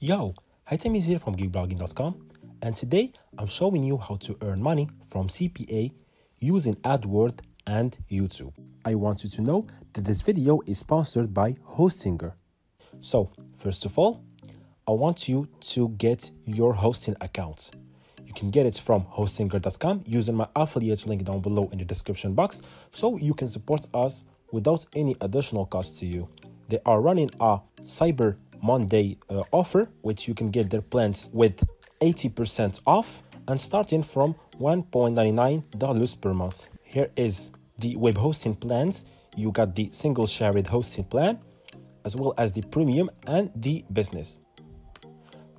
Yo, Hitem is here from geekblooging.com and today I'm showing you how to earn money from CPA using AdWord and YouTube. I want you to know that this video is sponsored by Hostinger. So, first of all, I want you to get your hosting account. You can get it from hostinger.com using my affiliate link down below in the description box so you can support us without any additional cost to you. They are running a Cyber Monday uh, offer, which you can get their plans with 80% off and starting from $1.99 per month. Here is the web hosting plans. You got the single shared hosting plan, as well as the premium and the business.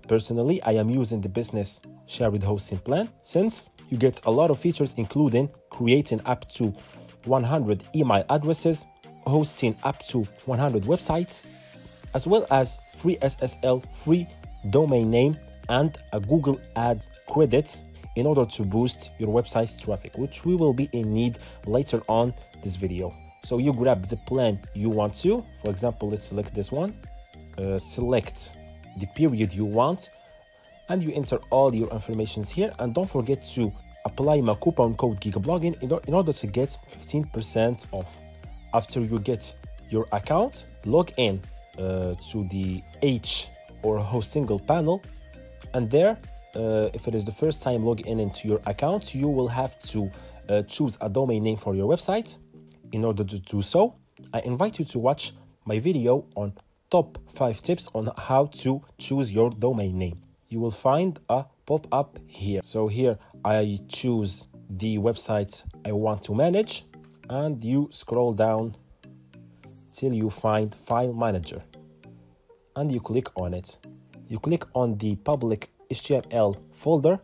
Personally, I am using the business shared hosting plan since you get a lot of features, including creating up to 100 email addresses, hosting up to 100 websites, as well as free SSL, free domain name, and a Google Ad credits in order to boost your website's traffic, which we will be in need later on this video. So you grab the plan you want to. For example, let's select this one. Uh, select the period you want and you enter all your informations here and don't forget to apply my coupon code geekblooging in order to get 15% off after you get your account log in to the H or Hostinger panel. And there uh, if it is the first time logging in into your account you will have to uh, choose a domain name for your website. In order to do so I invite you to watch my video on top 5 tips on how to choose your domain name. You will find a pop-up here. So here I choose the website I want to manage and you scroll down till you find file manager and you click on it. You click on the public HTML folder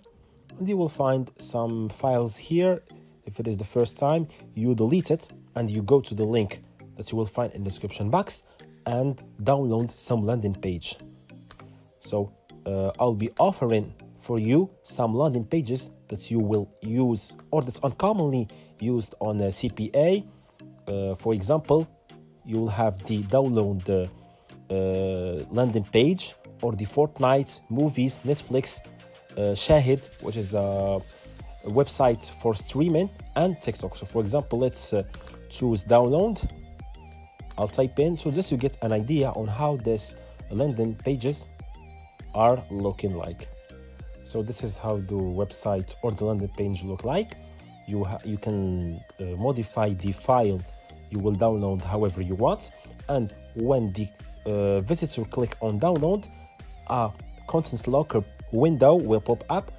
and you will find some files here. If it is the first time you delete it and you go to the link that you will find in the description box and download some landing page. So uh, I'll be offering for you some landing pages that you will use or that's uncommonly used on a CPA. Uh, for example, you will have the download uh, landing page or the Fortnite movies, Netflix, uh, Shahid, which is a, a, website for streaming, and TikTok. So, for example, let's uh, choose download. I'll type in so just you get an idea on how this landing pages are looking like. So this is how the website or the landing page look like. You, you can uh, modify the file you will download however you want. And when the uh, visitor click on download, a content locker window will pop up,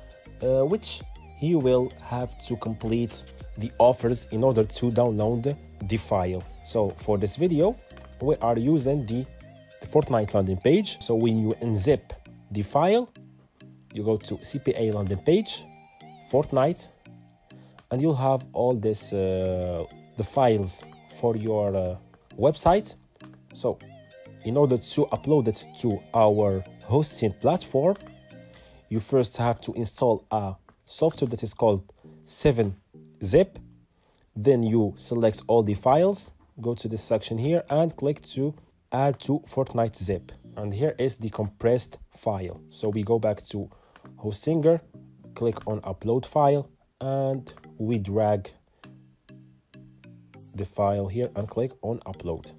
uh, which he will have to complete the offers in order to download the file. So for this video, we are using the, the Fortnite landing page. So when you unzip the file, you go to CPA landing page, Fortnite, and you'll have all this uh, the files for your uh, website. So, in order to upload it to our hosting platform, you first have to install a software that is called 7zip. Then you select all the files, go to this section here, and click to add to Fortnite zip. And here is the compressed file. So we go back to hostinger click on upload file and we drag the file here and click on upload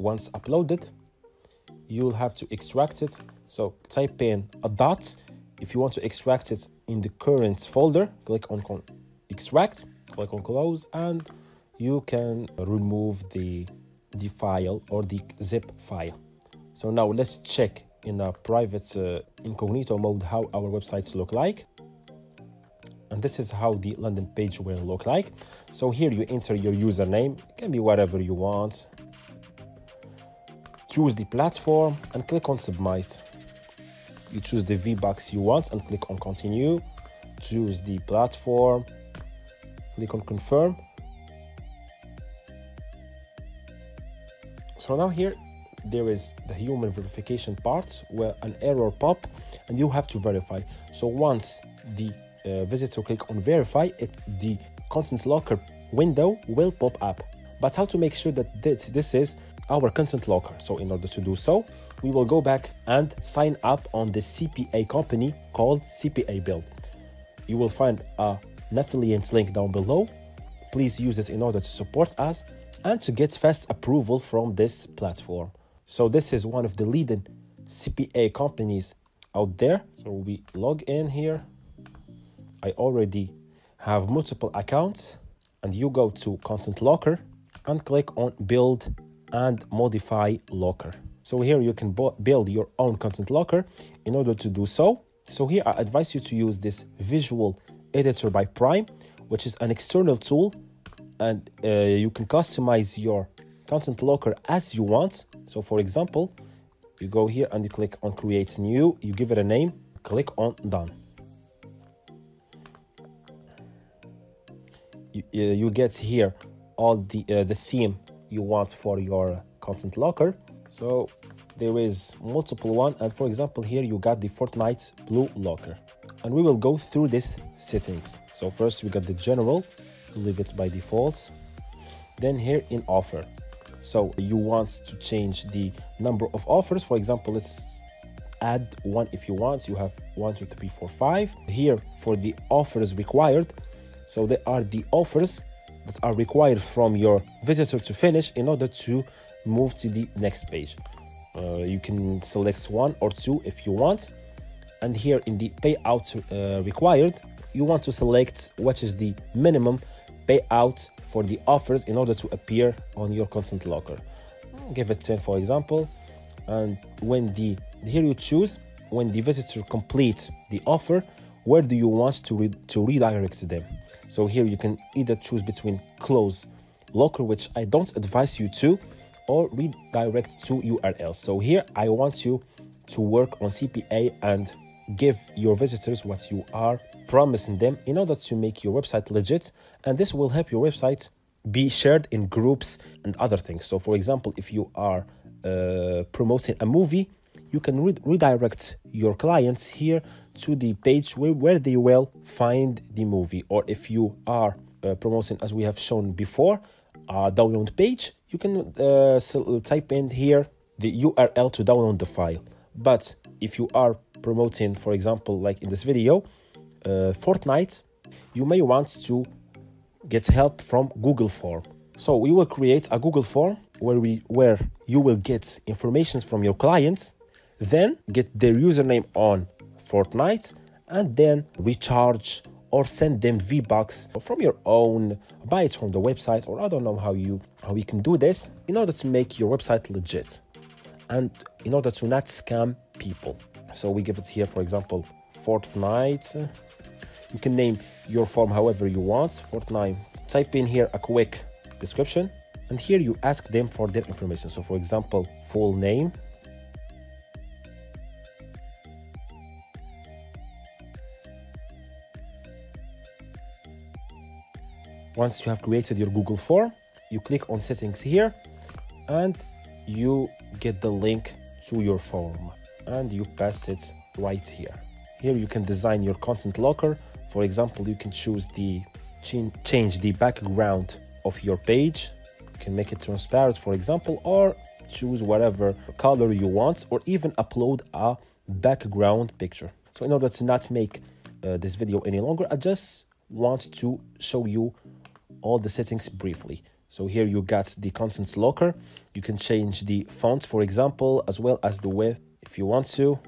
once uploaded you'll have to extract it so type in a dot if you want to extract it in the current folder click on extract click on close and you can remove the the file or the zip file. So now let's check in a private uh, incognito mode how our websites look like. And this is how the landing page will look like. So here you enter your username, it can be whatever you want. Choose the platform and click on submit. You choose the VBucks you want and click on continue. Choose the platform, click on confirm So now here there is the human verification part where an error pop and you have to verify. So once the uh, visitor click on verify, it, the content locker window will pop up. But how to make sure that this, this is our content locker? So in order to do so, we will go back and sign up on the CPA company called CPA Build. You will find a, affiliate link down below. Please use it in order to support us and to get fast approval from this platform. So this is one of the leading CPA companies out there. So we log in here. I already have multiple accounts and you go to Content Locker and click on build and modify locker. So here you can build your own content locker. In order to do so, so here I advise you to use this visual editor by Prime, which is an external tool and uh, you can customize your content locker as you want. So for example, you go here and you click on create new, you give it a name, click on done. You, uh, you get here all the uh, the theme you want for your content locker. So there is multiple one and for example here you got the Fortnite blue locker and we will go through this settings. So first we got the general, leave it by default. Then here in offer. So you want to change the number of offers. For example, let's add one if you want. You have one, two, three, four, five. Here for the offers required. So they are the offers that are required from your visitor to finish in order to move to the next page. Uh, you can select one or two if you want. And here in the payout uh, required, you want to select what is the minimum payout for the offers in order to appear on your content locker. Give it 10 for example. And when the here you choose when the visitor completes the offer, where do you want to, re to redirect them? So here you can either choose between close locker, which I don't advise you to, or redirect to URL. So here I want you to work on CPA and give your visitors what you are promising them in order to make your website legit. And this will help your website be shared in groups and other things. So, for example, if you are uh, promoting a movie, you can re redirect your clients here to the page where, where they will find the movie. Or if you are uh, promoting, as we have shown before, a download page, you can uh, type in here the URL to download the file. But if you are promoting, for example, like in this video, uh, Fortnite, you may want to get help from Google Form. So we will create a Google Form where we where you will get information from your clients, then get their username on Fortnite, and then recharge or send them V-Bucks from your own, buy it from the website, or I don't know how you how you can do this in order to make your website legit and in order to not scam people. So we give it here, for example, Fortnite. You can name your form however you want. Fortnite. Type in here a quick description, and here you ask them for their information. So, for example, full name, Once you have created your Google form, you click on settings here and you get the link to your form and you pass it right here. Here you can design your content locker. For example, you can choose the change the background of your page. You can make it transparent, for example, or choose whatever color you want, or even upload a background picture. So in order to not make uh, this video any longer, I just want to show you all the settings briefly. So here you got the content locker. You can change the font, for example, as well as the width if you want to.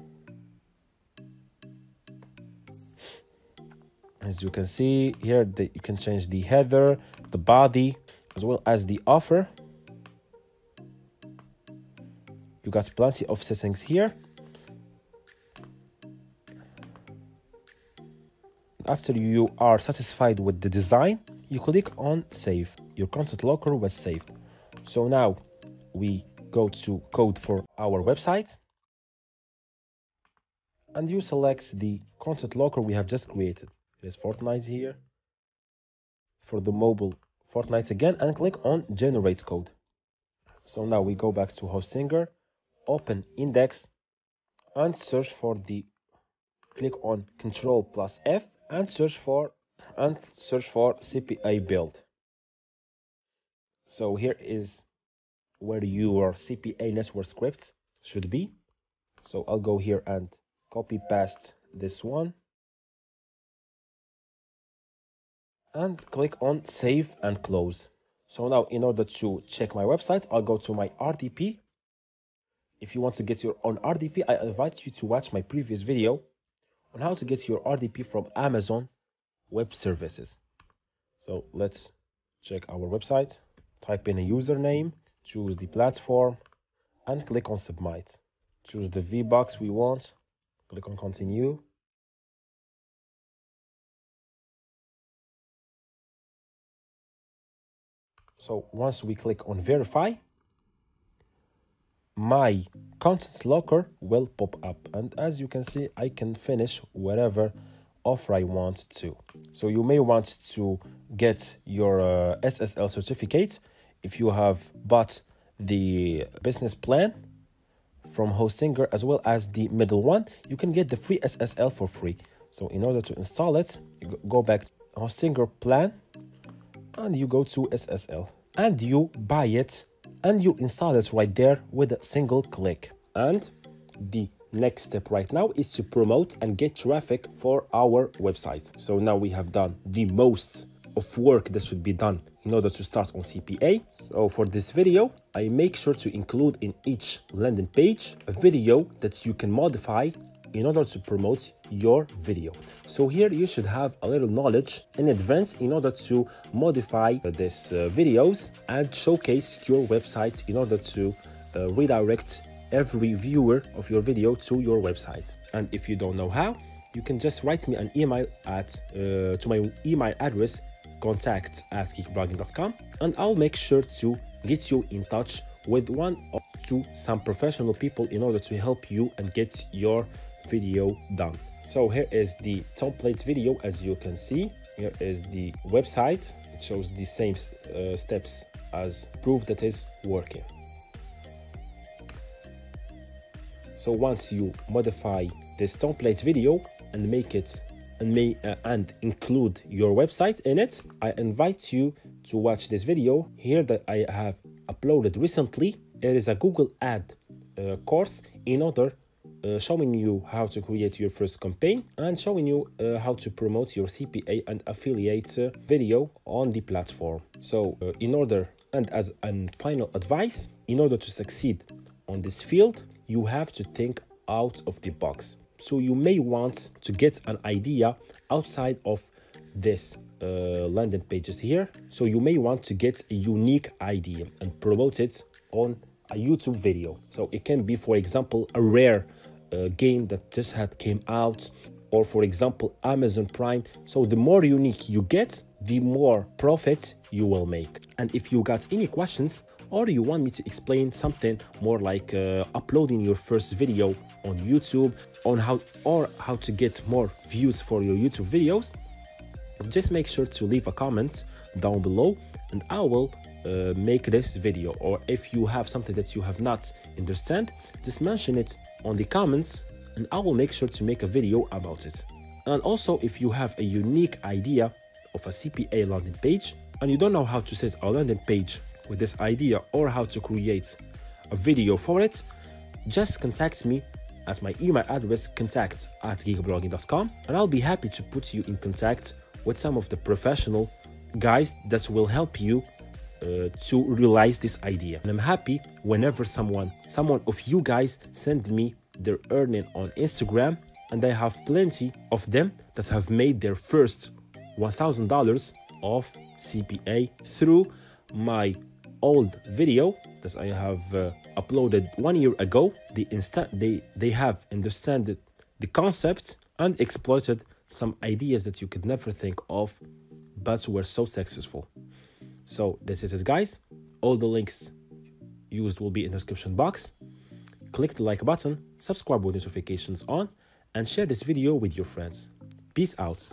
As you can see here, the, you can change the header, the body, as well as the offer. You got plenty of settings here. After you are satisfied with the design, you click on save. Your content locker was saved. So now we go to code for our website and you select the content locker we have just created. There's Fortnite here. For the mobile Fortnite again and click on generate code. So now we go back to Hostinger, open index and search for the click on control plus F and search for and search for CPA build. So here is where your CPA network scripts should be. So I'll go here and copy paste this one and click on save and close. So now in order to check my website, I'll go to my RDP. If you want to get your own RDP, I invite you to watch my previous video on how to get your RDP from Amazon Web Services. So let's check our website, type in a username, choose the platform, and click on submit. Choose the VBucks we want, click on continue. So once we click on verify, my content locker will pop up. And as you can see, I can finish whatever offer I want to. So you may want to get your uh, SSL certificate if you have bought the business plan from Hostinger as well as the middle one. You can get the free SSL for free. So in order to install it, you go back to Hostinger plan and you go to SSL and you buy it and you install it right there with a single click. And the next step right now is to promote and get traffic for our website. So now we have done the most of work that should be done in order to start on CPA. So for this video, I make sure to include in each landing page a video that you can modify in order to promote your video. So here you should have a little knowledge in advance in order to modify these uh, videos and showcase your website in order to uh, redirect every viewer of your video to your website. And if you don't know how, you can just write me an email at uh, to my email address contact at geekblooging.com and I'll make sure to get you in touch with one or two some professional people in order to help you and get your video done. So here is the template video as you can see. Here is the website. It shows the same uh, steps as proof that is working. So once you modify this template video and make it and may uh, and include your website in it, I invite you to watch this video here that I have uploaded recently. It is a Google ad uh, course in order uh, showing you how to create your first campaign and showing you uh, how to promote your CPA and affiliate uh, video on the platform. So, uh, in order and as a final advice, in order to succeed on this field, you have to think out of the box. So, you may want to get an idea outside of this uh, landing pages here. So, you may want to get a unique idea and promote it on a YouTube video. So, it can be, for example, a rare uh, game that just had came out or for example amazon prime so the more unique you get the more profit you will make and if you got any questions or you want me to explain something more like uh, uploading your first video on youtube on how or how to get more views for your youtube videos just make sure to leave a comment down below and i will uh, make this video or if you have something that you have not understand just mention it on the comments and I will make sure to make a video about it. And also if you have a unique idea of a CPA landing page and you don't know how to set a landing page with this idea or how to create a video for it, just contact me at my email address contact at geekblooging.com and I'll be happy to put you in contact with some of the professional guys that will help you uh, to realize this idea. And I'm happy whenever someone, someone of you guys send me their earning on Instagram and I have plenty of them that have made their first $1,000 of CPA through my old video that I have uh, uploaded one year ago. They, insta- they, they have understood the concept and exploited some ideas that you could never think of but were so successful. So this is it guys. All the links used will be in the description box. Click the like button, subscribe with notifications on, and share this video with your friends. Peace out.